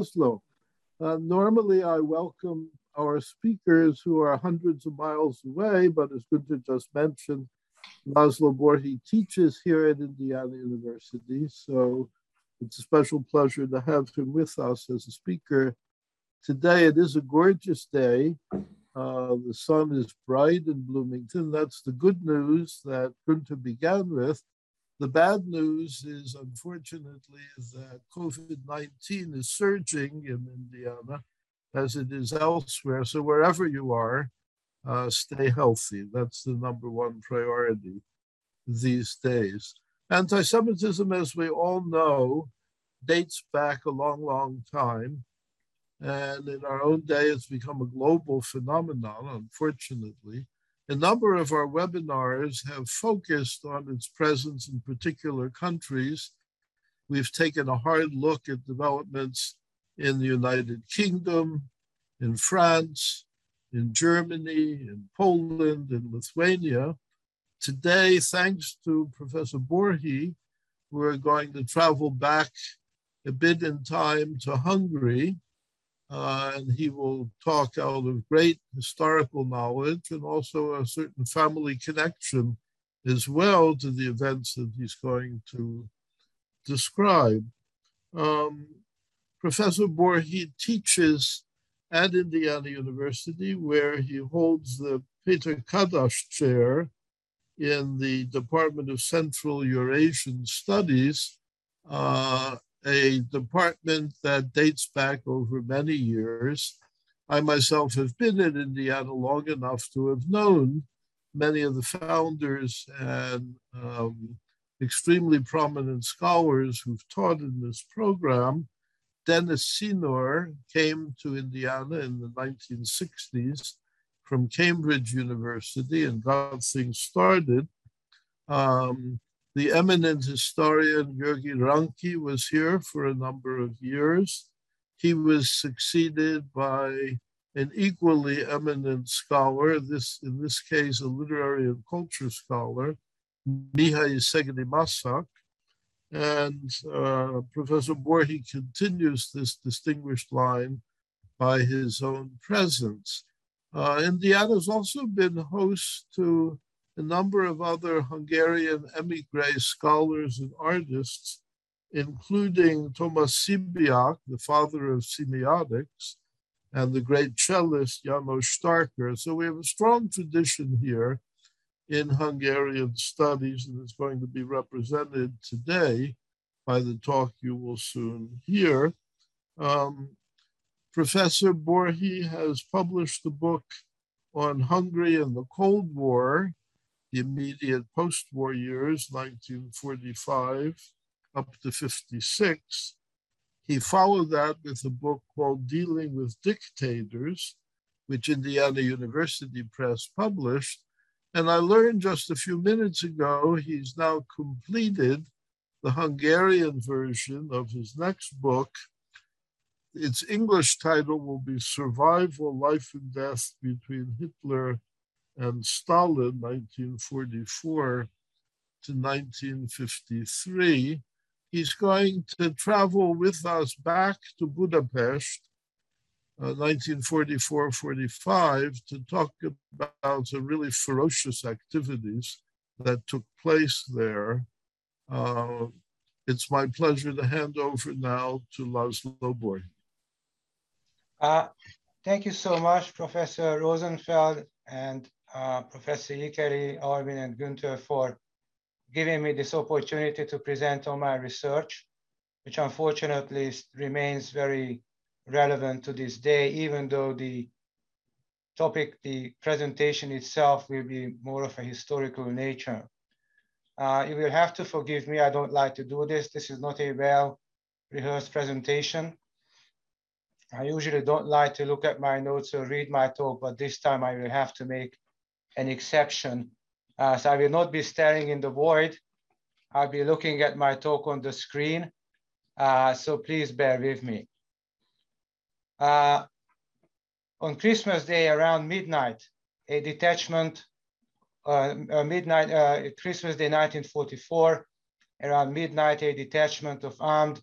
Laszlo. Uh, normally, I welcome our speakers who are hundreds of miles away, but as Gunther just mentioned, Laszlo Borhi teaches here at Indiana University. So it's a special pleasure to have him with us as a speaker. Today, it is a gorgeous day. Uh, the sun is bright in Bloomington. That's the good news that Gunther began with. The bad news is, unfortunately, that COVID 19 is surging in Indiana as it is elsewhere. So, wherever you are, uh, stay healthy. That's the number one priority these days. Anti Semitism, as we all know, dates back a long, long time. And in our own day, it's become a global phenomenon, unfortunately. A number of our webinars have focused on its presence in particular countries. We've taken a hard look at developments in the United Kingdom, in France, in Germany, in Poland, in Lithuania. Today, thanks to Professor Borhi, we're going to travel back a bit in time to Hungary uh, and he will talk out of great historical knowledge and also a certain family connection as well to the events that he's going to describe. Um, Professor Borhi teaches at Indiana University, where he holds the Peter Kadas Chair in the Department of Central Eurasian Studies, uh, a department that dates back over many years. I myself have been in Indiana long enough to have known many of the founders and um, extremely prominent scholars who've taught in this program. Denis Sinor came to Indiana in the 1960s from Cambridge University and got things started. Um, the eminent historian György Ránki was here for a number of years. He was succeeded by an equally eminent scholar, this in this case a literary and culture scholar, Mihály Szegedy-Maszák. And uh, Professor Borhi continues this distinguished line by his own presence. Uh, Indiana has also been host to a number of other Hungarian emigre scholars and artists, including Thomas Sebeok, the father of semiotics, and the great cellist János Starker. So we have a strong tradition here in Hungarian studies, and it's going to be represented today by the talk you will soon hear. Um, Professor Borhi has published a book on Hungary and the Cold War, the immediate post-war years, 1945 up to 56. He followed that with a book called Dealing with Dictators, which Indiana University Press published. And I learned just a few minutes ago he's now completed the Hungarian version of his next book. Its English title will be Survival, Life and Death Between Hitler and Stalin, 1944 to 1953. He's going to travel with us back to Budapest, 1944 uh, 45, to talk about the really ferocious activities that took place there. Uh, it's my pleasure to hand over now to Laszlo Borhi. Uh, thank you so much, Professor Rosenfeld and uh, Professor Ikeri, Arvin, and Günther for giving me this opportunity to present on my research, which unfortunately remains very relevant to this day, even though the topic, the presentation itself will be more of a historical nature. Uh, you will have to forgive me, I don't like to do this. This is not a well rehearsed presentation. I usually don't like to look at my notes or read my talk, but this time I will have to make an exception. Uh, so I will not be staring in the void. I'll be looking at my talk on the screen. Uh, so please bear with me. Uh, on Christmas Day around midnight, a detachment, uh, midnight, uh, Christmas Day 1944, around midnight, a detachment of armed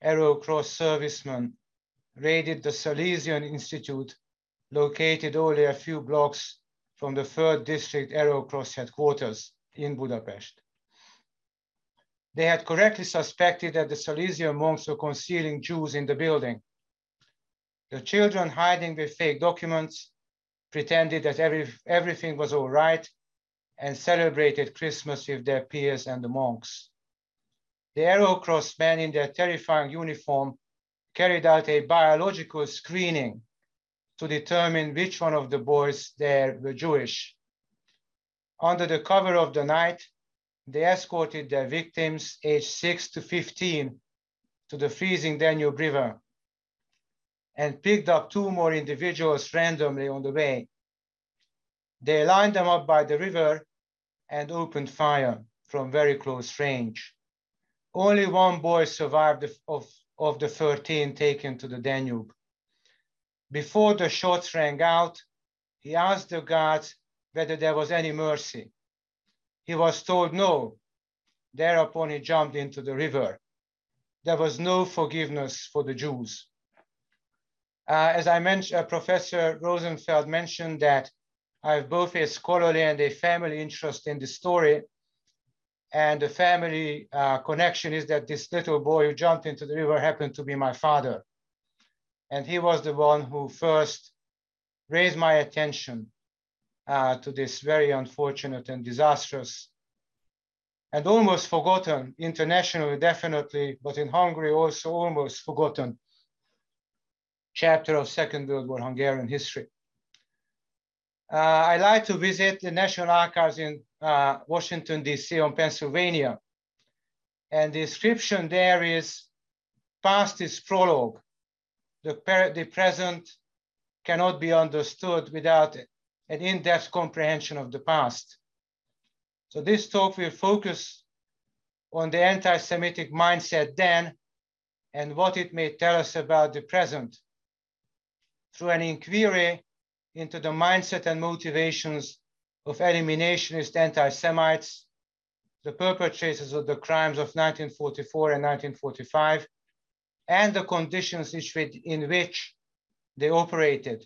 Arrow Cross servicemen raided the Salesian Institute, located only a few blocks from the 3rd District Arrow Cross headquarters in Budapest. They had correctly suspected that the Salesian monks were concealing Jews in the building. The children hiding with fake documents pretended that every, everything was all right and celebrated Christmas with their peers and the monks. The Arrow Cross men in their terrifying uniform carried out a biological screening to determine which one of the boys there were Jewish. Under the cover of the night, they escorted their victims aged 6 to 15 to the freezing Danube River and picked up two more individuals randomly on the way. They lined them up by the river and opened fire from very close range. Only one boy survived of, of the 13 taken to the Danube. Before the shots rang out, he asked the guards whether there was any mercy. He was told no. Thereupon he jumped into the river. There was no forgiveness for the Jews. Uh, as I mentioned, uh, Professor Rosenfeld mentioned that I have both a scholarly and a family interest in the story. And the family uh, connection is that this little boy who jumped into the river happened to be my father. And he was the one who first raised my attention uh, to this very unfortunate and disastrous and almost forgotten internationally, definitely, but in Hungary also almost forgotten chapter of Second World War Hungarian history. Uh, I like to visit the National Archives in uh, Washington, D.C. on Pennsylvania. And the description there is past is prologue. The, the present cannot be understood without an in-depth comprehension of the past. So this talk will focus on the anti-Semitic mindset then and what it may tell us about the present through an inquiry into the mindset and motivations of eliminationist anti-Semites, the perpetrators of the crimes of 1944 and 1945, and the conditions in which they operated.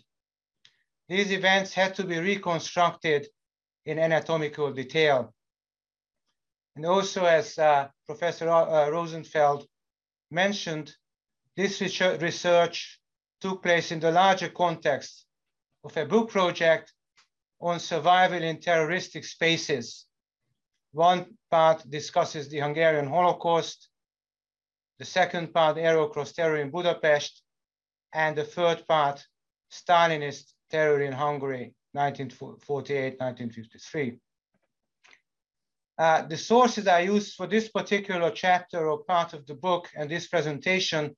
These events had to be reconstructed in anatomical detail. And also, as uh, Professor uh, Rosenfeld mentioned, this research took place in the larger context of a book project on survival in terroristic spaces. One part discusses the Hungarian Holocaust, the second part, Arrow Cross Terror in Budapest, and the third part, Stalinist terror in Hungary, 1948-1953. Uh, the sources I used for this particular chapter or part of the book and this presentation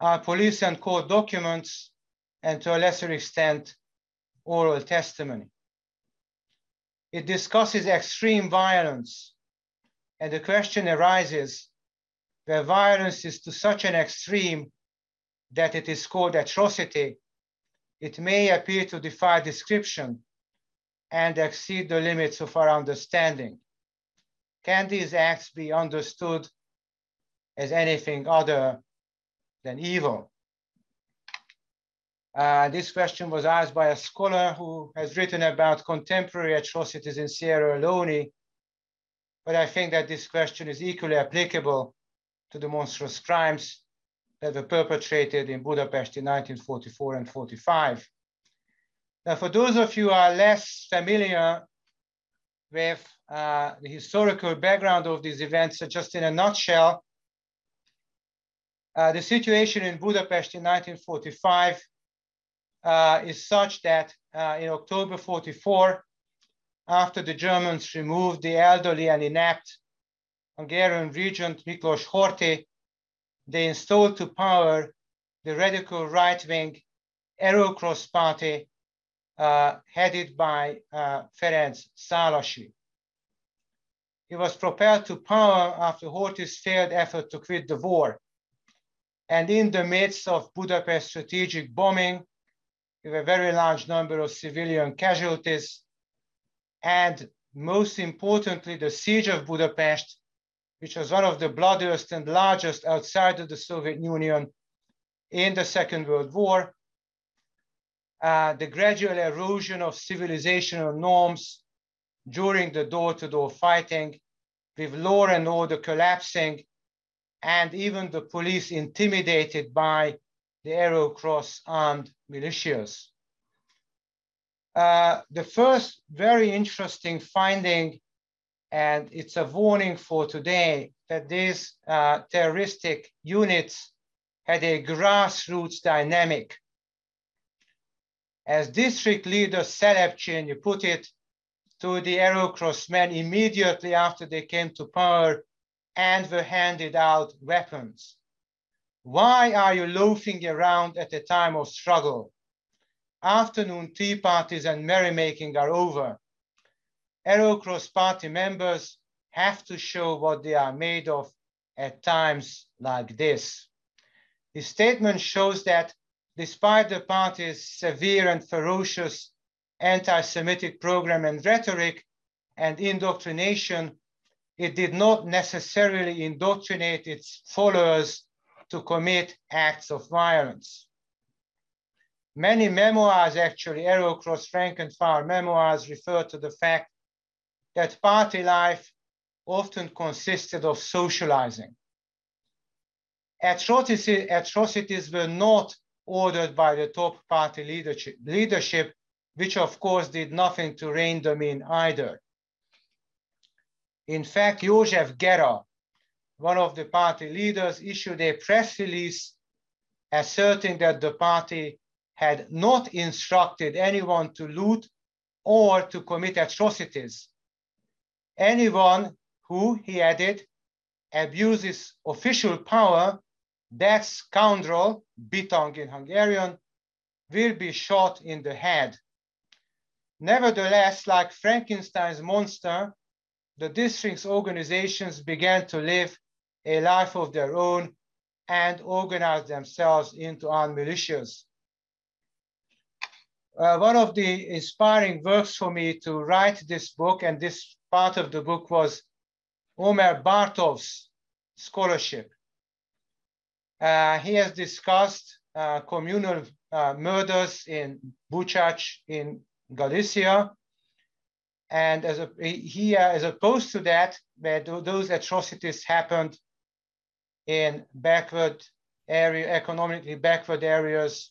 are police and court documents and to a lesser extent, oral testimony. It discusses extreme violence and the question arises where violence is to such an extreme that it is called atrocity it may appear to defy description and exceed the limits of our understanding. Can these acts be understood as anything other than evil? Uh, this question was asked by a scholar who has written about contemporary atrocities in Sierra Leone, but I think that this question is equally applicable to the monstrous crimes that were perpetrated in Budapest in 1944 and 45. Now, for those of you who are less familiar with uh, the historical background of these events, so just in a nutshell, uh, the situation in Budapest in 1945 uh, is such that uh, in October 44, after the Germans removed the elderly and inept Hungarian regent Miklos Horthy they installed to power the radical right-wing Arrow Cross Party uh, headed by uh, Ferenc Szálasi. He was propelled to power after Horthy's failed effort to quit the war. And in the midst of Budapest strategic bombing, with a very large number of civilian casualties, and most importantly, the siege of Budapest, which was one of the bloodiest and largest outside of the Soviet Union, in the Second World War, uh, the gradual erosion of civilizational norms during the door-to-door -door fighting, with law and order collapsing, and even the police intimidated by the Arrow Cross armed militias. Uh, the first very interesting finding, and it's a warning for today, that these uh, terroristic units had a grassroots dynamic. As district leader Celeb Cheney put it, to the Arrow Cross men immediately after they came to power and were handed out weapons. Why are you loafing around at a time of struggle? Afternoon tea parties and merrymaking are over. Arrow Cross Party members have to show what they are made of at times like this. The statement shows that despite the party's severe and ferocious anti-Semitic program and rhetoric and indoctrination, it did not necessarily indoctrinate its followers to commit acts of violence. Many memoirs, actually, Arrow Cross Rank and File memoirs, refer to the fact that party life often consisted of socializing. Atrocities, atrocities were not ordered by the top party leadership, leadership, which of course did nothing to rein them in either. In fact, Joseph Gera, one of the party leaders, issued a press release asserting that the party had not instructed anyone to loot or to commit atrocities. Anyone who, he added, abuses official power, that scoundrel, bitang in Hungarian, will be shot in the head. Nevertheless, like Frankenstein's monster, the district's organizations began to live a life of their own and organize themselves into armed militias. Uh, one of the inspiring works for me to write this book, and this part of the book was Omer Bartov's scholarship. Uh, he has discussed uh, communal uh, murders in Buchach in Galicia, and as a, he, uh, as opposed to that, where those atrocities happened in backward area, economically backward areas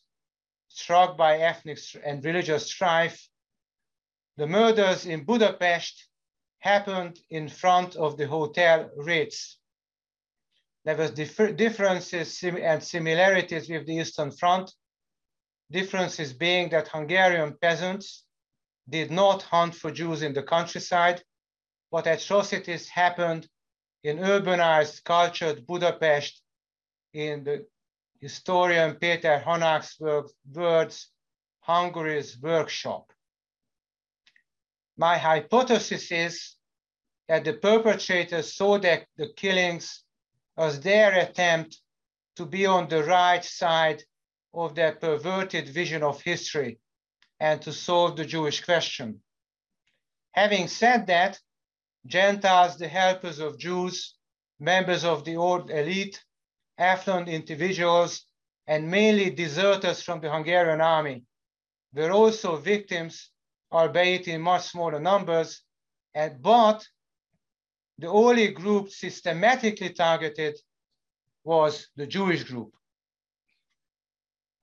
struck by ethnic and religious strife. The murders in Budapest happened in front of the Hotel Ritz. There was differ differences and similarities with the Eastern Front. Differences being that Hungarian peasants did not hunt for Jews in the countryside, but atrocities happened in urbanized, cultured Budapest in the historian Peter Hanak's words, Hungary's workshop. My hypothesis is that the perpetrators saw that the killings as their attempt to be on the right side of their perverted vision of history and to solve the Jewish question. Having said that, Gentiles, the helpers of Jews, members of the old elite, affluent individuals, and mainly deserters from the Hungarian army were also victims, albeit in much smaller numbers, and, but the only group systematically targeted was the Jewish group.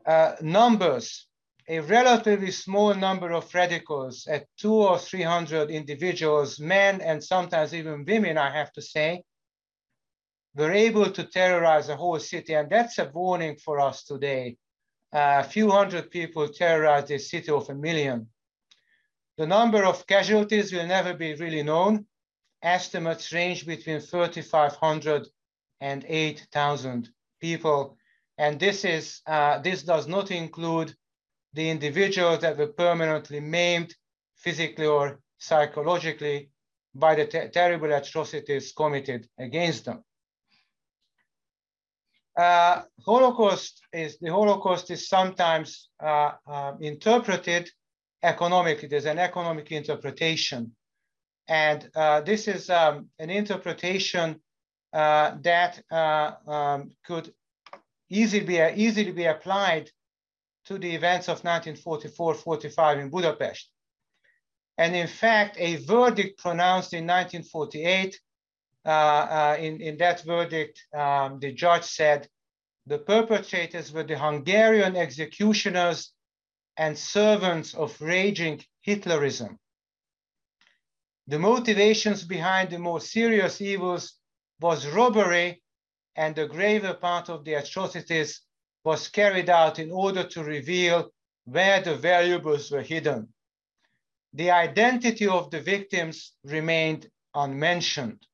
Uh, numbers, a relatively small number of radicals at two or 300 individuals, men and sometimes even women, I have to say, were able to terrorize a whole city. And that's a warning for us today. A few hundred people terrorized a city of a million. The number of casualties will never be really known. Estimates range between 3,500 and 8,000 people. And this, is, uh, this does not include the individuals that were permanently maimed physically or psychologically by the ter terrible atrocities committed against them. Uh, Holocaust is the Holocaust is sometimes uh, uh, interpreted economically. There's an economic interpretation, and uh, this is um, an interpretation uh, that uh, um, could easily be, easily be applied to the events of 1944-45 in Budapest. And in fact, a verdict pronounced in 1948, uh, uh, in, in that verdict, um, the judge said, the perpetrators were the Hungarian executioners and servants of raging Hitlerism. The motivations behind the more serious evils was robbery and the graver part of the atrocities was carried out in order to reveal where the valuables were hidden. The identity of the victims remained unmentioned.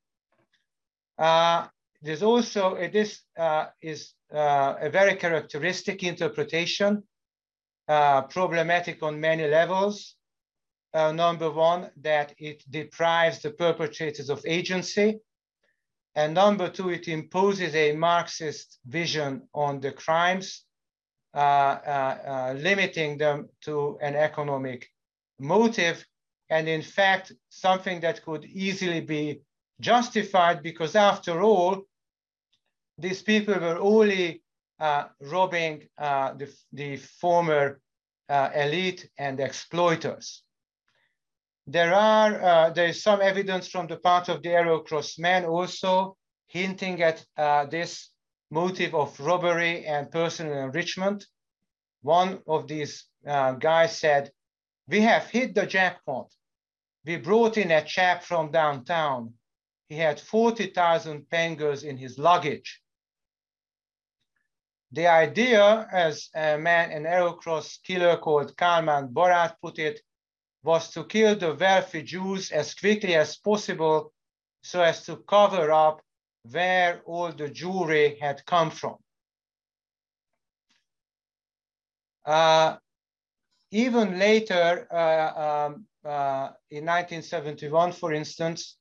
Uh, there's also, this uh, is uh, a very characteristic interpretation, uh, problematic on many levels. Uh, number one, that it deprives the perpetrators of agency. And number two, it imposes a Marxist vision on the crimes, uh, uh, uh, limiting them to an economic motive. And in fact, something that could easily be justified because after all, these people were only robbing uh, the, the former uh, elite and exploiters. There are uh, there is some evidence from the part of the Arrow Cross men also hinting at uh, this motive of robbery and personal enrichment. One of these uh, guys said, "We have hit the jackpot. We brought in a chap from downtown. He had 40,000 pengős in his luggage. The idea, as a man, an Arrow Cross killer called Kalman Borat put it, was to kill the wealthy Jews as quickly as possible so as to cover up where all the Jewry had come from. Uh, even later, uh, um, uh, in 1971, for instance,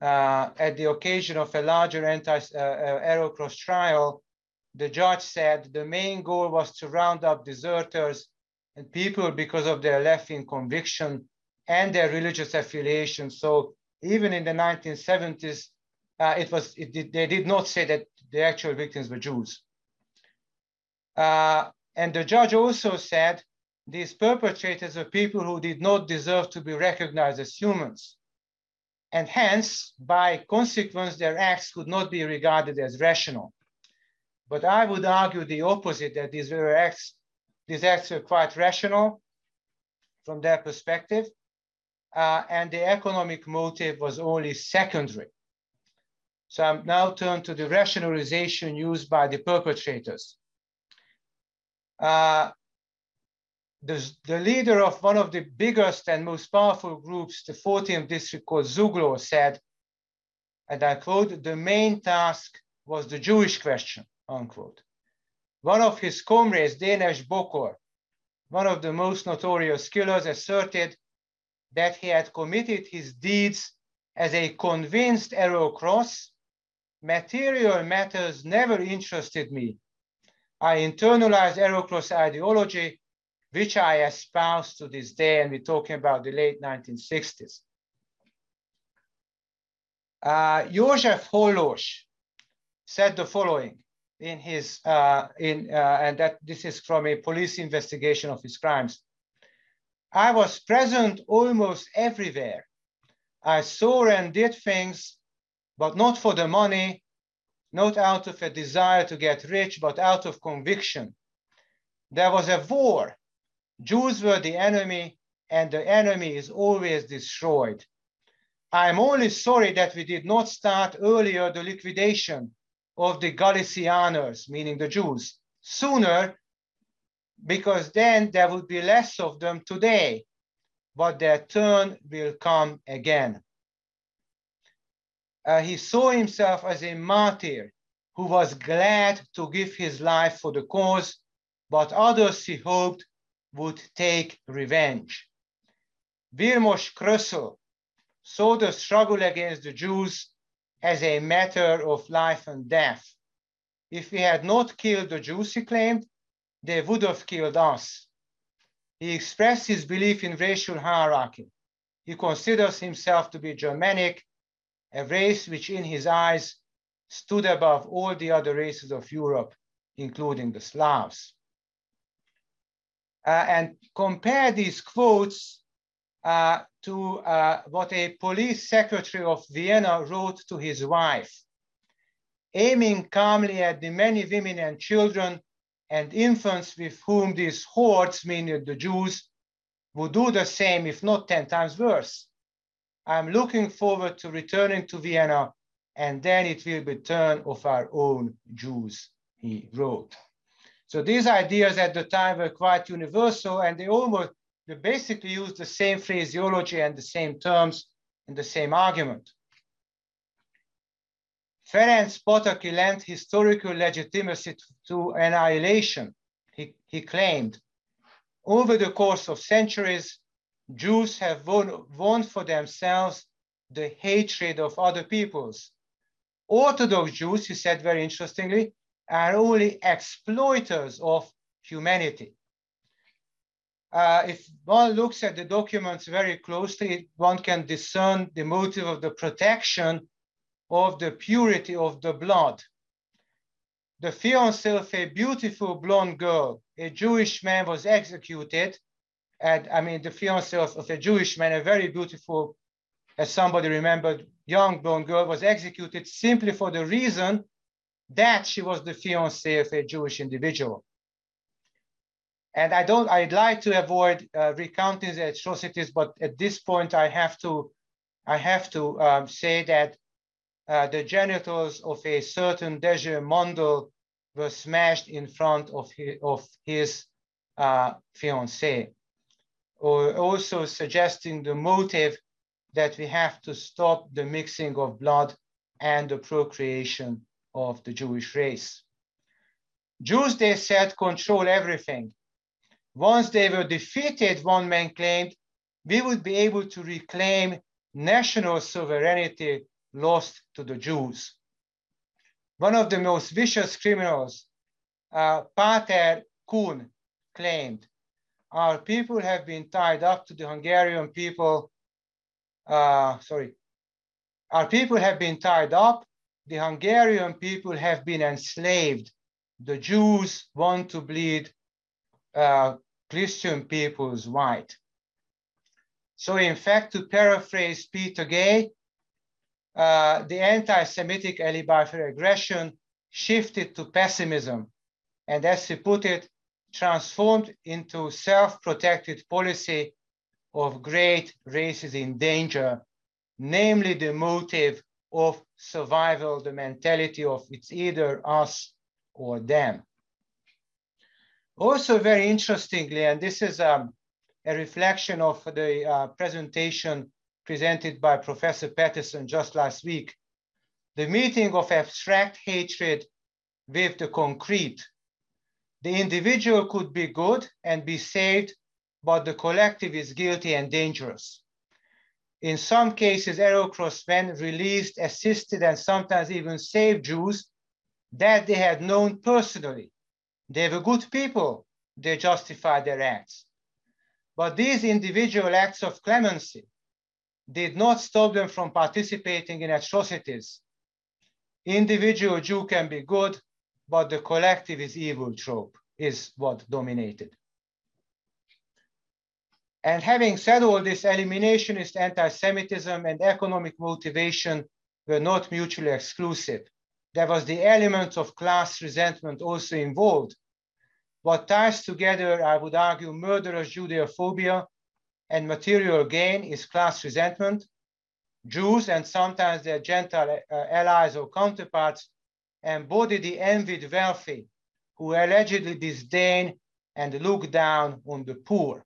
uh, at the occasion of a larger anti-Arrow uh, uh, trial, the judge said the main goal was to round up deserters and people because of their left-wing conviction and their religious affiliation. So even in the 1970s, uh, it was it did, they did not say that the actual victims were Jews. Uh, and the judge also said these perpetrators are people who did not deserve to be recognized as humans. And hence, by consequence, their acts could not be regarded as rational. But I would argue the opposite, that these were acts these acts were quite rational from their perspective, uh, and the economic motive was only secondary. So I'm now turned to the rationalization used by the perpetrators. Uh, the, the, leader of one of the biggest and most powerful groups, the 14th district called Zugló, said, and I quote, the main task was the Jewish question, unquote. One of his comrades, Dénes Bokor, one of the most notorious killers, asserted that he had committed his deeds as a convinced arrow cross. Material matters never interested me. I internalized arrow cross ideology, which I espouse to this day, and we're talking about the late 1960s. Uh, Hollós said the following in his uh, in uh, and that this is from a police investigation of his crimes. I was present almost everywhere. I saw and did things, but not for the money, not out of a desire to get rich, but out of conviction. There was a war. Jews were the enemy, and the enemy is always destroyed. I'm only sorry that we did not start earlier the liquidation of the Galicianers, meaning the Jews, sooner, because then there would be less of them today, but their turn will come again. Uh, he saw himself as a martyr who was glad to give his life for the cause, but others he hoped would take revenge. Vilmos Kröszl saw the struggle against the Jews as a matter of life and death. If we had not killed the Jews, he claimed, they would have killed us. He expressed his belief in racial hierarchy. He considers himself to be Germanic, a race which in his eyes stood above all the other races of Europe. including the Slavs. Uh, and compare these quotes uh, to uh, what a police secretary of Vienna wrote to his wife, aiming calmly at the many women and children and infants with whom these hordes, meaning the Jews, would do the same, if not 10 times worse. I'm looking forward to returning to Vienna, and then it will be turn of our own Jews, he wrote. So these ideas at the time were quite universal, and they almost they basically use the same phraseology and the same terms in the same argument. Ferenc Pataki lent historical legitimacy to annihilation. He, he claimed, over the course of centuries, Jews have won, won for themselves the hatred of other peoples. Orthodox Jews, he said very interestingly, are only exploiters of humanity. Uh, if one looks at the documents very closely, one can discern the motive of the protection of the purity of the blood. The fiancé of a beautiful blonde girl, a Jewish man was executed. And I mean, the fiancé of, of a Jewish man, a very beautiful, as somebody remembered, young blonde girl was executed simply for the reason that she was the fiancé of a Jewish individual. And I don't, I'd like to avoid uh, recounting the atrocities, but at this point I have to, I have to um, say that uh, the genitals of a certain Dezső Mandl were smashed in front of his, of his uh, fiancée, or also suggesting the motive that we have to stop the mixing of blood and the procreation of the Jewish race. Jews, they said, control everything. Once they were defeated, one man claimed, we would be able to reclaim national sovereignty lost to the Jews. One of the most vicious criminals, uh, Pater Kun, claimed, our people have been tied up to the Hungarian people. Uh, sorry, our people have been tied up. The Hungarian people have been enslaved. The Jews want to bleed uh, Christian people's white. So in fact, to paraphrase Peter Gay, uh, the anti-Semitic Elibar aggression shifted to pessimism, and as he put it, transformed into self-protected policy of great races in danger, namely the motive of survival, the mentality of it's either us or them. Also very interestingly, and this is um, a reflection of the uh, presentation presented by Professor Patterson just last week, the meeting of abstract hatred with the concrete. The individual could be good and be saved, but the collective is guilty and dangerous. In some cases, Arrow Cross men released, assisted, and sometimes even saved Jews that they had known personally. They were good people. They justified their acts. But these individual acts of clemency did not stop them from participating in atrocities. Individual Jew can be good, but the collective is evil trope is what dominated. And having said all this, eliminationist anti-Semitism and economic motivation were not mutually exclusive. There was the element of class resentment also involved. What ties together, I would argue, murderous Judeophobia and material gain is class resentment. Jews and sometimes their Gentile uh, allies or counterparts embody the envied wealthy who allegedly disdain and look down on the poor.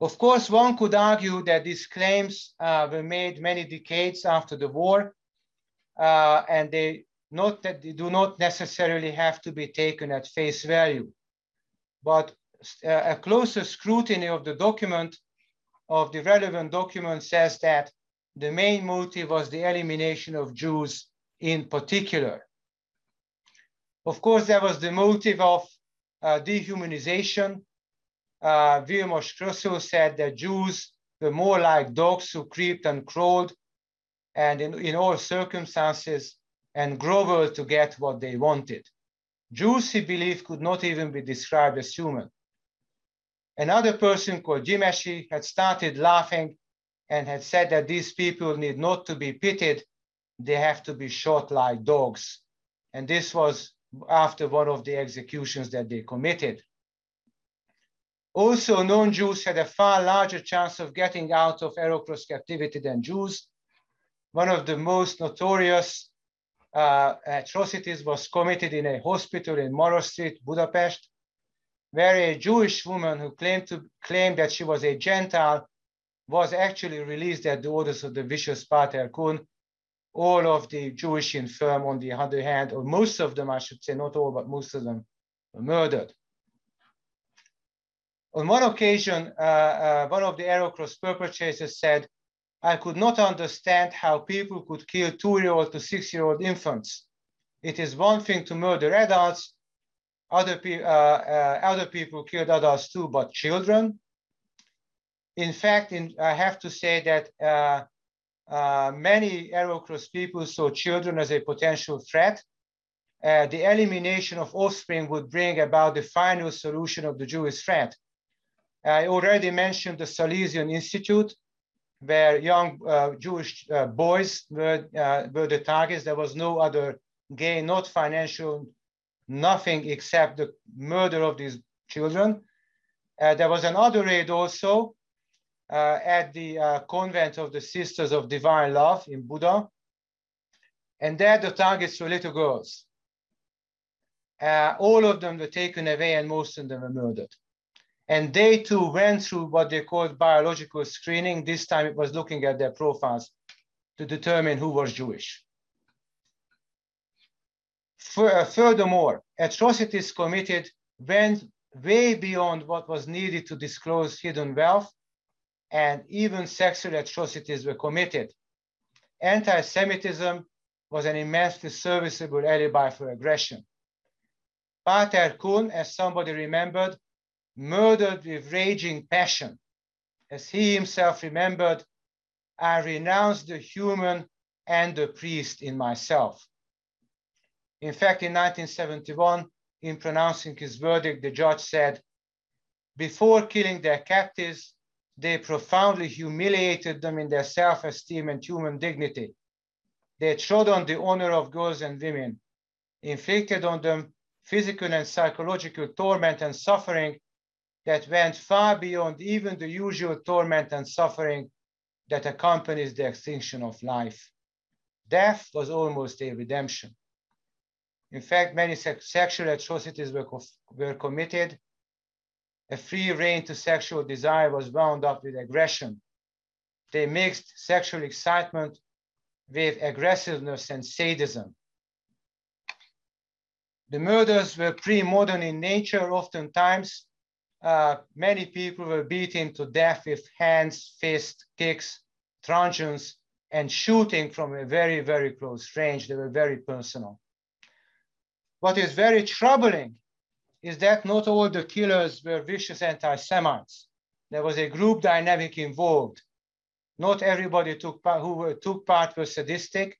Of course, one could argue that these claims uh, were made many decades after the war, uh, and they, not that they do not necessarily have to be taken at face value. But a closer scrutiny of the document, of the relevant document says that the main motive was the elimination of Jews in particular. Of course, there was the motive of uh, dehumanization. Uh, Vilmos said that Jews were more like dogs who creeped and crawled, and in, in all circumstances, and groveled to get what they wanted. Jews, he believed, could not even be described as human. Another person called Gyimesi had started laughing and had said that these people need not to be pitied, they have to be shot like dogs. And this was after one of the executions that they committed. Also, non-Jews had a far larger chance of getting out of Arrow Cross captivity than Jews. One of the most notorious uh, atrocities was committed in a hospital in Maros Street, Budapest, where a Jewish woman who claimed to claim that she was a Gentile was actually released at the orders of the vicious Pater Kun. All of the Jewish infirm, on the other hand, or most of them, I should say, not all, but most of them, were murdered. On one occasion, uh, uh, one of the Arrow Cross perpetrators said, I could not understand how people could kill two-year-old to six-year-old infants. It is one thing to murder adults, other, pe uh, uh, other people killed adults too, but children, in fact, in, I have to say that uh, uh, many Arrow Cross people saw children as a potential threat. Uh, the elimination of offspring would bring about the final solution of the Jewish threat. I already mentioned the Salesian Institute, where young uh, Jewish uh, boys were, uh, were the targets. There was no other gain, not financial, nothing except the murder of these children. there was another raid also uh, at the uh, convent of the Sisters of Divine Love in Buda. And there the targets were little girls. Uh, all of them were taken away and most of them were murdered. And they too went through what they called biological screening. This time it was looking at their profiles to determine who was Jewish. Uh, furthermore, atrocities committed went way beyond what was needed to disclose hidden wealth and even sexual atrocities were committed. Anti-Semitism was an immensely serviceable alibi for aggression. Pater Kun, as somebody remembered, murdered with raging passion. As he himself remembered, I renounced the human and the priest in myself. In fact, in 1971, in pronouncing his verdict, the judge said, before killing their captives, they profoundly humiliated them in their self-esteem and human dignity. They trod on the honor of girls and women, inflicted on them physical and psychological torment and suffering that went far beyond even the usual torment and suffering that accompanies the extinction of life. Death was almost a redemption. In fact, many sexual atrocities were, were committed a free rein to sexual desire was wound up with aggression. They mixed sexual excitement with aggressiveness and sadism. The murders were pre-modern in nature. Oftentimes, uh, many people were beaten to death with hands, fists, kicks, truncheons, and shooting from a very, very close range. They were very personal. What is very troubling is that not all the killers were vicious anti-Semites. There was a group dynamic involved. Not everybody took part, who were, took part were sadistic.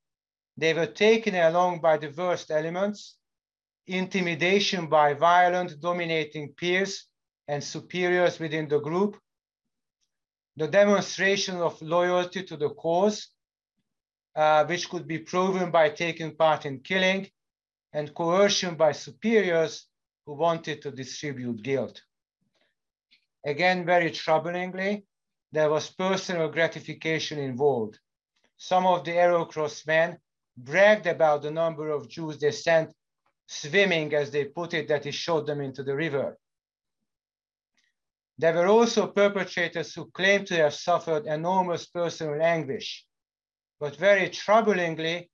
They were taken along by the worst elements, intimidation by violent, dominating peers and superiors within the group, the demonstration of loyalty to the cause, uh, which could be proven by taking part in killing, and coercion by superiors who wanted to distribute guilt. Again, very troublingly, there was personal gratification involved. Some of the Arrow Cross men bragged about the number of Jews they sent swimming, as they put it, that he shot them into the river. There were also perpetrators who claimed to have suffered enormous personal anguish. But very troublingly,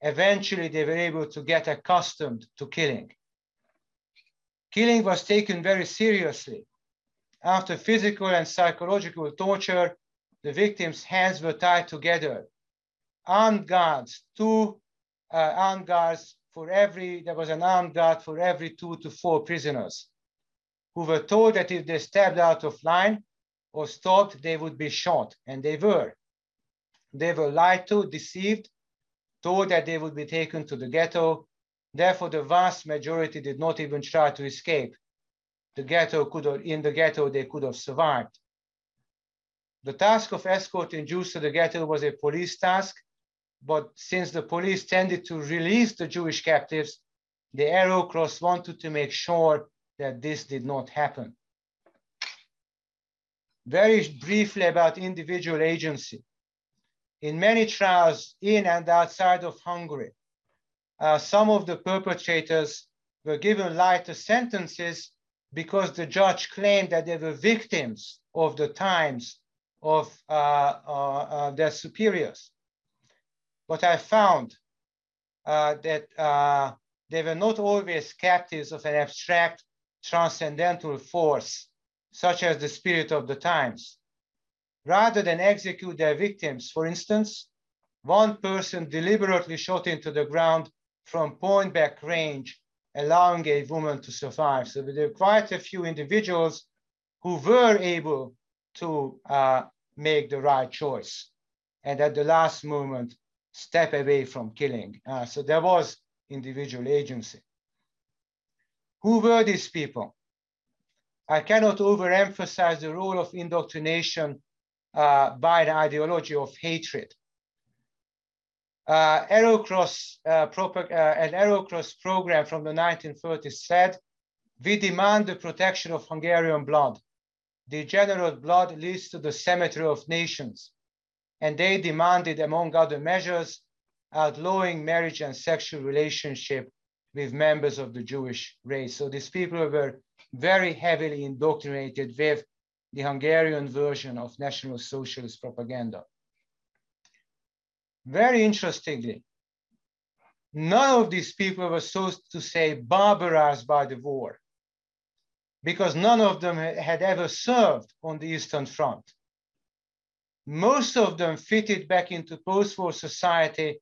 eventually they were able to get accustomed to killing. Killing was taken very seriously. After physical and psychological torture, the victims' hands were tied together. Armed guards, two uh, armed guards for every, there was an armed guard for every two to four prisoners who were told that if they stepped out of line or stopped, they would be shot, and they were. They were lied to, deceived, told that they would be taken to the ghetto. Therefore, the vast majority did not even try to escape. The ghetto could have, in the ghetto, they could have survived. The task of escorting Jews to the ghetto was a police task, but since the police tended to release the Jewish captives, the Arrow Cross wanted to make sure that this did not happen. Very briefly about individual agency. In many trials in and outside of Hungary, uh, some of the perpetrators were given lighter sentences because the judge claimed that they were victims of the times of uh, uh, uh their superiors. But I found uh, that uh, they were not always captives of an abstract transcendental force, such as the spirit of the times. Rather than execute their victims, for instance, one person deliberately shot into the ground from point blank range, allowing a woman to survive. So there were quite a few individuals who were able to uh, make the right choice and at the last moment step away from killing. Uh, so there was individual agency. Who were these people? I cannot overemphasize the role of indoctrination uh, by the ideology of hatred. Uh, Arrow Cross, uh, uh, an Arrow Cross program from the 1930s said, we demand the protection of Hungarian blood. Degenerate blood leads to the cemetery of nations. And they demanded, among other measures, outlawing marriage and sexual relationship with members of the Jewish race. So these people were very heavily indoctrinated with the Hungarian version of National Socialist propaganda. Very interestingly, none of these people were so to say barbarized by the war because none of them had ever served on the Eastern Front. Most of them fitted back into post-war society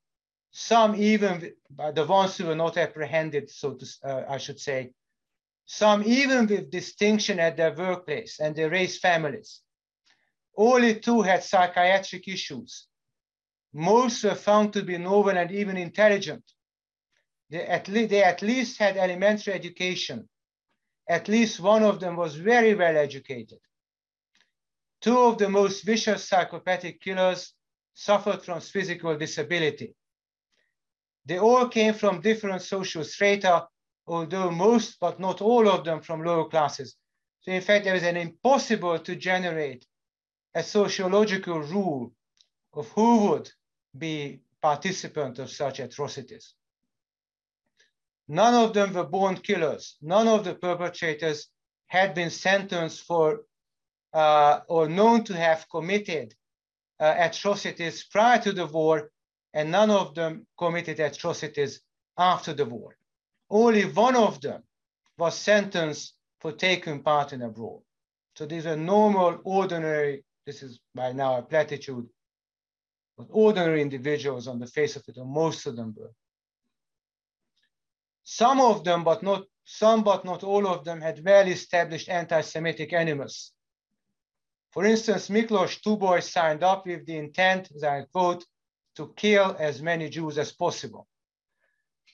some even the ones who were not apprehended, so to, uh, I should say, some even with distinction at their workplace and they raised families. Only two had psychiatric issues. Most were found to be noble and even intelligent. They at, they at least had elementary education. At least one of them was very well educated. Two of the most vicious psychopathic killers suffered from physical disability. They all came from different social strata, although most, but not all of them from lower classes. So in fact, there is an impossible to generate a sociological rule of who would be participant of such atrocities. None of them were born killers. None of the perpetrators had been sentenced for uh, or known to have committed uh, atrocities prior to the war and none of them committed atrocities after the war. Only one of them was sentenced for taking part in a brawl. So these are normal, ordinary, this is by now a platitude, but ordinary individuals on the face of it, or most of them were. Some of them, but not some, but not all of them, had well-established anti-Semitic animus. For instance, Miklos Tuboy signed up with the intent, as I quote, to kill as many Jews as possible.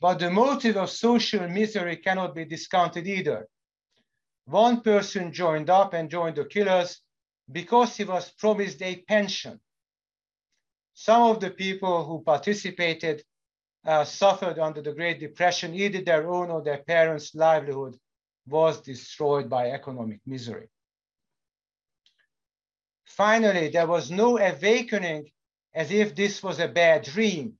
But the motive of social misery cannot be discounted either. One person joined up and joined the killers because he was promised a pension. Some of the people who participated uh, suffered under the Great Depression, either their own or their parents' livelihood was destroyed by economic misery. Finally, there was no awakening as if this was a bad dream.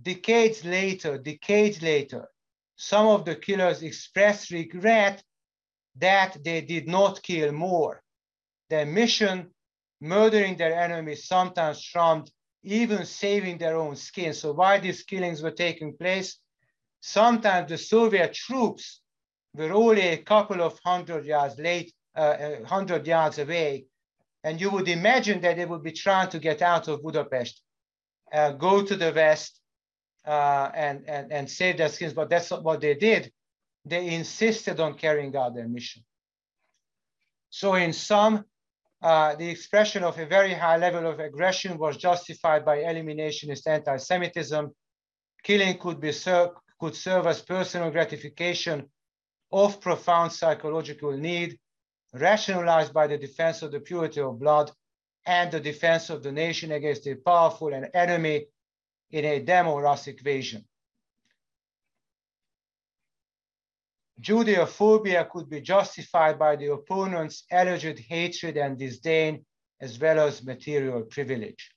Decades later, decades later, some of the killers expressed regret that they did not kill more. Their mission, murdering their enemies, sometimes trumped even saving their own skin. So while these killings were taking place, sometimes the Soviet troops were only a couple of hundred yards late, uh, hundred yards away, and you would imagine that they would be trying to get out of Budapest, uh, go to the West uh, and, and, and save their skins, but that's not what they did. They insisted on carrying out their mission. So in sum, uh, the expression of a very high level of aggression was justified by eliminationist anti-Semitism. Killing could be ser could serve as personal gratification of profound psychological need, rationalized by the defense of the purity of blood and the defense of the nation against a powerful and enemy in a demo-Russic invasion. Judeophobia could be justified by the opponent's alleged hatred and disdain, as well as material privilege.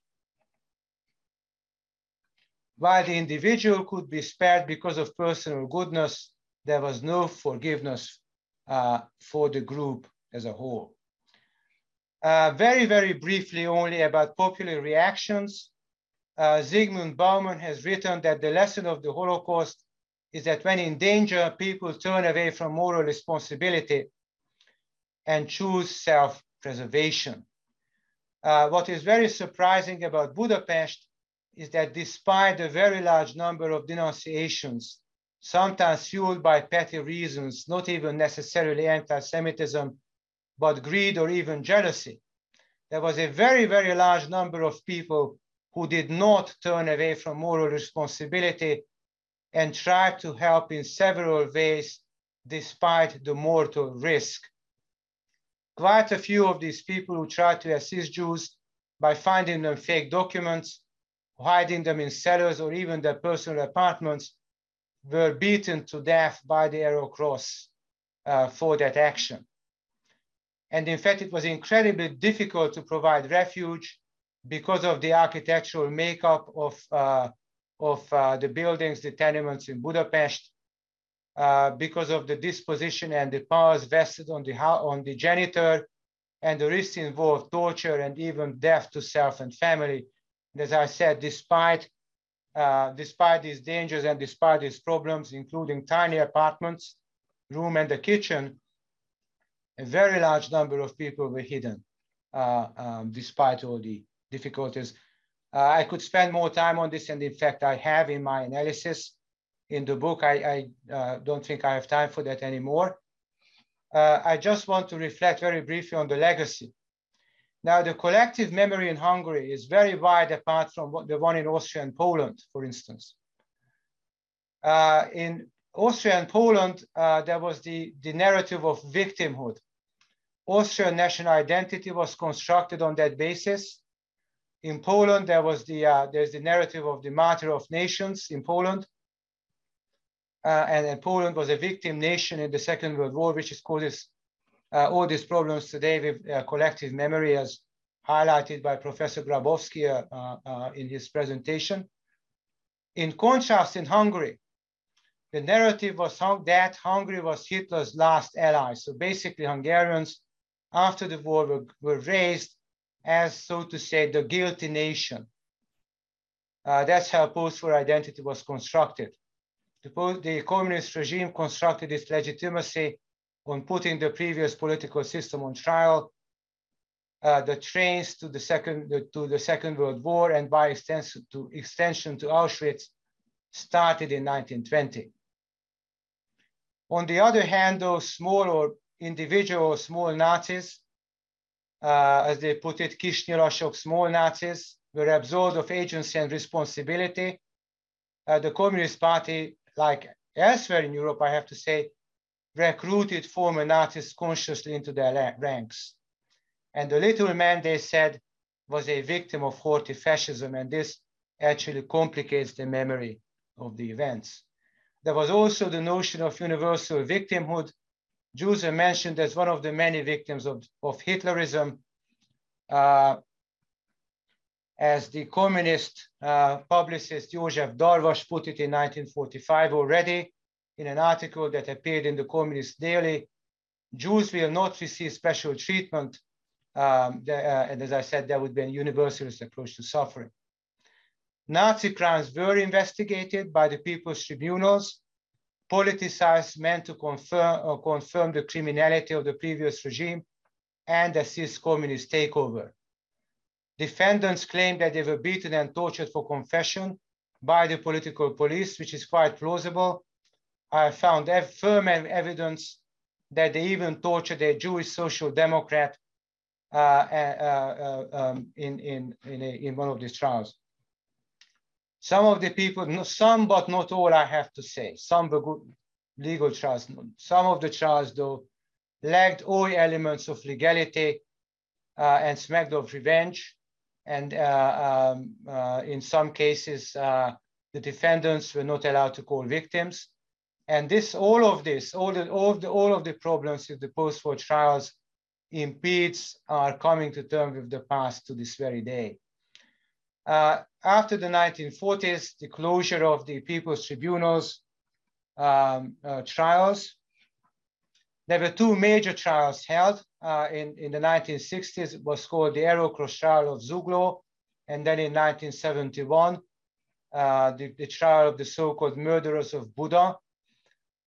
While the individual could be spared because of personal goodness, there was no forgiveness uh, for the group as a whole. Uh, very, very briefly only about popular reactions. Uh, Zygmunt Bauman has written that the lesson of the Holocaust is that when in danger, people turn away from moral responsibility and choose self-preservation. Uh, what is very surprising about Budapest is that despite the very large number of denunciations, sometimes fueled by petty reasons, not even necessarily anti-Semitism, but greed or even jealousy, there was a very, very large number of people who did not turn away from moral responsibility and tried to help in several ways despite the mortal risk. Quite a few of these people who tried to assist Jews by finding them fake documents, hiding them in cellars or even their personal apartments, were beaten to death by the Arrow Cross uh, for that action. And in fact, it was incredibly difficult to provide refuge because of the architectural makeup of uh, of uh, the buildings, the tenements in Budapest, uh, because of the disposition and the powers vested on the, on the janitor and the risks involved torture and even death to self and family. And as I said, despite, uh, despite these dangers and despite these problems, including tiny apartments, room and the kitchen, a very large number of people were hidden uh, um, despite all the difficulties. Uh, I could spend more time on this, and in fact, I have in my analysis in the book. I, I uh, don't think I have time for that anymore. Uh, I just want to reflect very briefly on the legacy. Now, the collective memory in Hungary is very wide apart from the one in Austria and Poland, for instance. Uh, in Austria and Poland, uh, there was the, the narrative of victimhood. Austrian national identity was constructed on that basis in Poland, there was the uh, there's the narrative of the martyr of nations in Poland, uh, and, and, Poland was a victim nation in the Second World War, which is causes uh, all these problems today with uh, collective memory, as highlighted by Professor Grabowski uh, uh, in his presentation. In contrast, in Hungary, the narrative was that Hungary was Hitler's last ally. So basically, Hungarians after the war were, were raised as, so to say, the guilty nation. Uh, that's how post-war identity was constructed. The, the, communist regime constructed its legitimacy on putting the previous political system on trial, uh, the trains to the second to the Second World War, and by extension to extension to Auschwitz, started in 1920. On the other hand, those small or individual small Nazis uh, as they put it, Kisnyilasok, small Nazis, were absolved of agency and responsibility. Uh, the Communist Party, like elsewhere in Europe, I have to say, recruited former Nazis consciously into their ranks. And the little man, they said, was a victim of Horthy fascism, and this actually complicates the memory of the events. There was also the notion of universal victimhood, Jews are mentioned as one of the many victims of, of Hitlerism. Uh, as the communist uh, publicist Joseph Darvas put it in 1945 already in an article that appeared in the Communist Daily, Jews will not receive special treatment. Um, the, uh, and as I said, there would be a universalist approach to suffering. Nazi crimes were investigated by the People's Tribunals politicized meant to confirm, uh, confirm the criminality of the previous regime and assist communist takeover. Defendants claim that they were beaten and tortured for confession by the political police, which is quite plausible. I found firm evidence that they even tortured a Jewish social democrat uh, uh, um, in, in, in, a, in one of these trials. Some of the people, some but not all, I have to say, some were good legal trials. Some of the trials, though, lacked all elements of legality uh, and smacked of revenge. And uh, um, uh, in some cases, uh, the defendants were not allowed to call victims. And this, all of this, all, the, all, of the, all of the problems with the post-war trials impedes our coming to terms with the past to this very day. Uh, after the 1940s, the closure of the People's Tribunals um, uh, trials, there were two major trials held uh, in, in the 1960s. It was called the Arrow Cross trial of Zuglo. And then in 1971, uh, the, the, trial of the so-called murderers of Buda.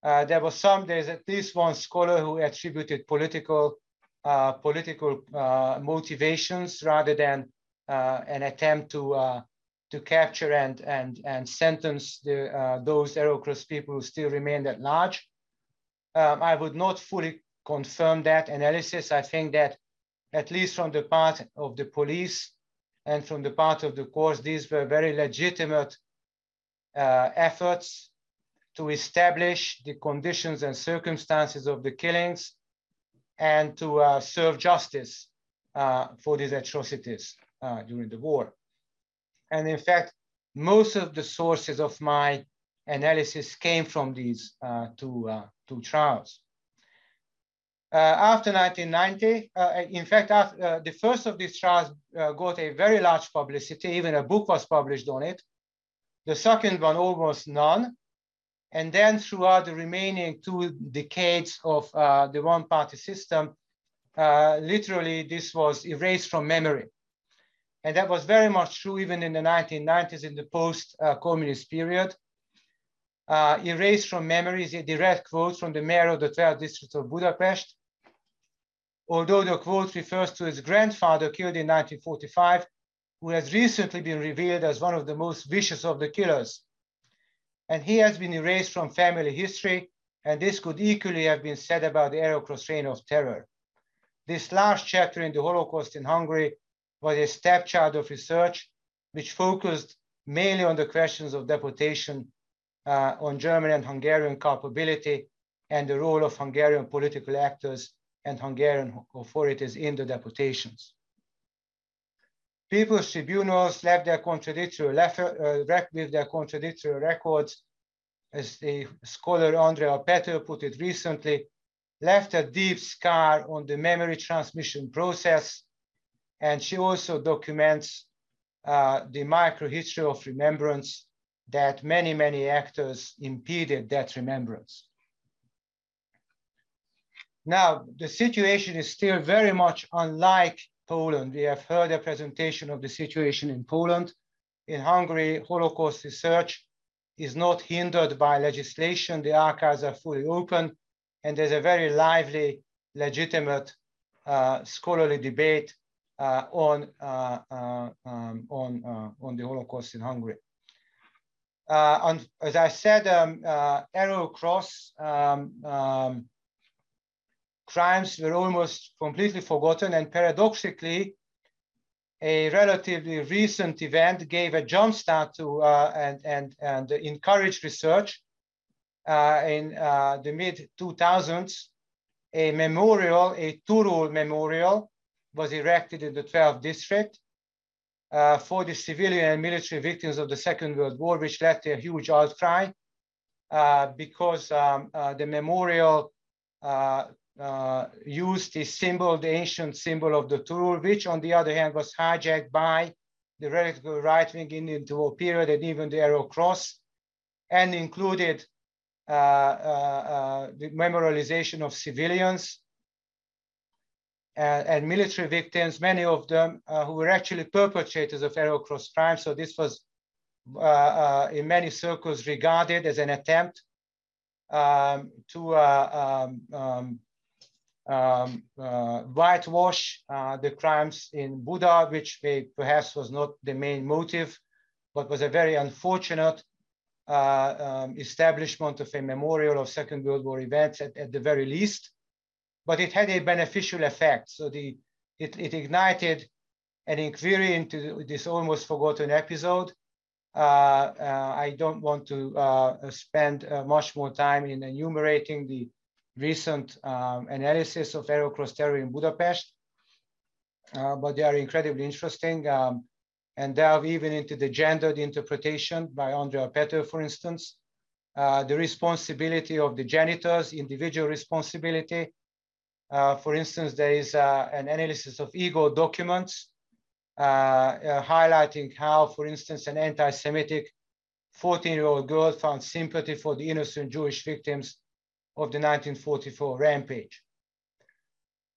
Uh, there was some, there's at least one scholar who attributed political, uh, political uh, motivations rather than an attempt to, to capture and, and, and sentence the, those Arrow Cross people who still remained at large. Um, I would not fully confirm that analysis. I think that at least from the part of the police and from the part of the courts, these were very legitimate uh, efforts to establish the conditions and circumstances of the killings and to uh, serve justice uh, for these atrocities uh, during the war. And in fact, most of the sources of my analysis came from these uh, two, uh, two trials. Uh, after 1990, uh, in fact, after, uh, the first of these trials uh, got a very large publicity, even a book was published on it. The second one, almost none. And then throughout the remaining two decades of the one-party system, literally this was erased from memory. And that was very much true even in the 1990s in the post-communist period uh, erased from memory is a direct quote from the mayor of the 12th district of Budapest. Although the quote refers to his grandfather killed in 1945, who has recently been revealed as one of the most vicious of the killers. And he has been erased from family history, and this could equally have been said about the Arrow Cross reign of terror. This last chapter in the Holocaust in Hungary was a stepchild of research, which focused mainly on the questions of deportation uh, on German and Hungarian culpability and the role of Hungarian political actors and Hungarian authorities in the deportations. People's tribunals left their contradictory uh, with their contradictory records, as the scholar Andrea Pető put it recently, left a deep scar on the memory transmission process. And she also documents uh, the microhistory of remembrance that many, many actors impeded that remembrance. Now, the situation is still very much unlike Poland. We have heard a presentation of the situation in Poland. In Hungary, Holocaust research is not hindered by legislation. The archives are fully open, and there's a very lively, legitimate uh, scholarly debate on, uh, uh um, on, uh, on the Holocaust in Hungary uh, on, as I said, um, uh, Arrow Cross um, um, crimes were almost completely forgotten, and paradoxically, a relatively recent event gave a jumpstart to uh, and and and encouraged research. Uh, in uh, the mid 2000s, a memorial, a Turul memorial, was erected in the 12th district uh, for the civilian and military victims of the Second World War, which led to a huge outcry uh, because um, uh, the memorial uh, uh, used the symbol, the ancient symbol of the Turul, which on the other hand was hijacked by the radical right wing in the war period and even the Arrow Cross, and included uh, the memorialization of civilians and, and military victims, many of them uh, who were actually perpetrators of Arrow Cross crime. So this was uh, uh, in many circles regarded as an attempt um, to uh, um, um, um uh, whitewash uh, the crimes in Buda, which may, perhaps was not the main motive, but was a very unfortunate um, establishment of a memorial of Second World War events at, at the very least but it had a beneficial effect. So the it, it ignited an inquiry into this almost forgotten episode. Uh, uh, I don't want to uh, spend uh, much more time in enumerating the recent um, analysis of Arrow Cross terror in Budapest, uh, but they are incredibly interesting um, and delve even into the gendered interpretation by Andrea Pető, for instance, uh, the responsibility of the janitors, individual responsibility. Uh, for instance, there is uh, an analysis of ego documents uh, highlighting how, for instance, an anti-Semitic 14-year-old girl found sympathy for the innocent Jewish victims of the 1944 rampage.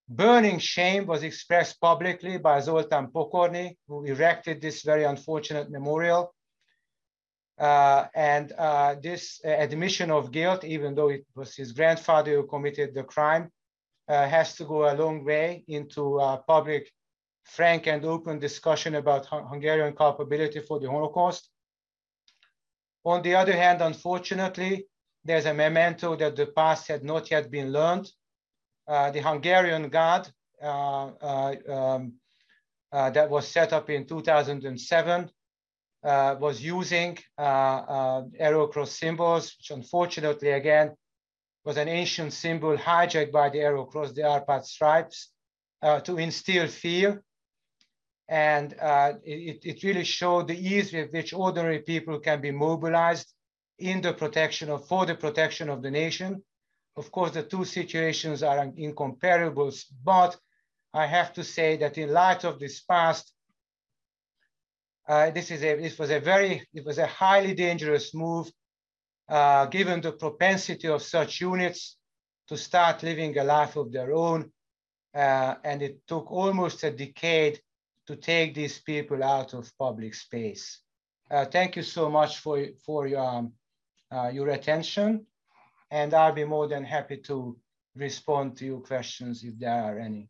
Burning shame was expressed publicly by Zoltán Pokorny, who erected this very unfortunate memorial. Uh, and uh, this admission of guilt, even though it was his grandfather who committed the crime, has to go a long way into uh, public, frank and open discussion about Hungarian culpability for the Holocaust. On the other hand, unfortunately, there's a memento that the past had not yet been learned. Uh, the Hungarian Guard uh, uh, um, uh, that was set up in 2007 was using Arrow Cross symbols, which unfortunately, again, was an ancient symbol hijacked by the Arrow Cross, the Arpad stripes, to instill fear and uh, it, it really showed the ease with which ordinary people can be mobilized in the protection of, for the protection of the nation. Of course, the two situations are incomparable, but I have to say that in light of this past, uh, this is a this was a very it was a highly dangerous move, uh, given the propensity of such units to start living a life of their own, uh, and it took almost a decade to take these people out of public space. Uh, thank you so much for for your um, uh, your attention. And I'll be more than happy to respond to your questions if there are any.